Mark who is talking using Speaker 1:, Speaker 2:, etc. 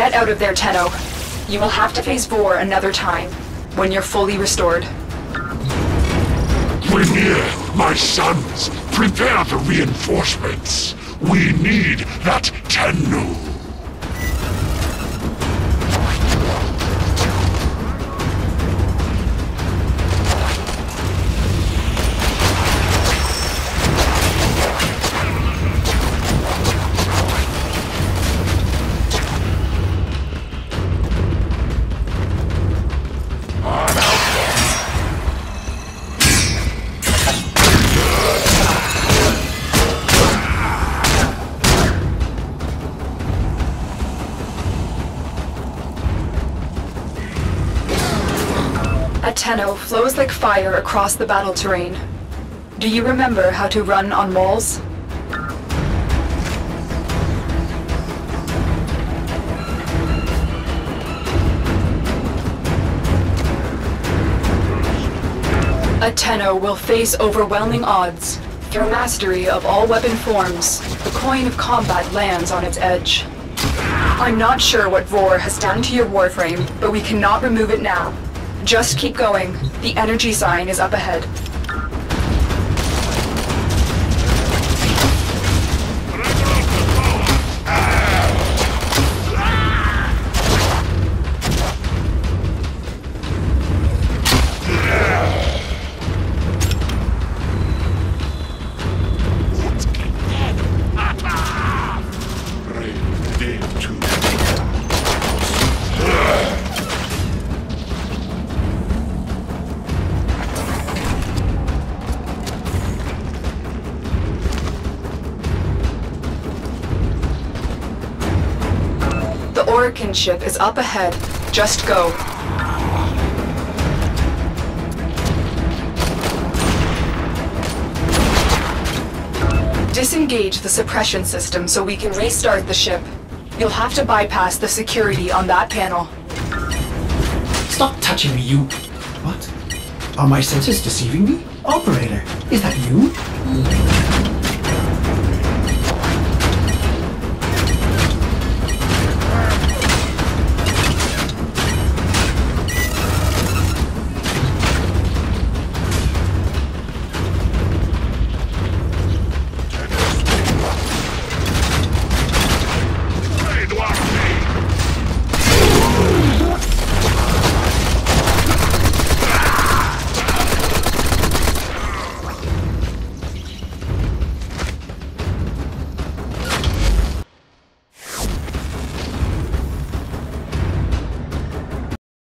Speaker 1: out of there, Tenno. You will have to face Vor another time, when you're fully restored.
Speaker 2: Mimir, my sons, prepare the reinforcements. We need that
Speaker 1: Tenno. Tenno flows like fire across the battle terrain. Do you remember how to run on walls? A Tenno will face overwhelming odds. Through mastery of all weapon forms, the coin of combat lands on its edge. I'm not sure what Vor has done to your warframe, but we cannot remove it now. Just keep going. The energy sign is up ahead. The Orokin ship is up ahead. Just go. Disengage the suppression system so we can restart the ship. You'll have to bypass the security on that panel.
Speaker 3: Stop touching me, you. What? Are my senses deceiving me? Operator, is that you?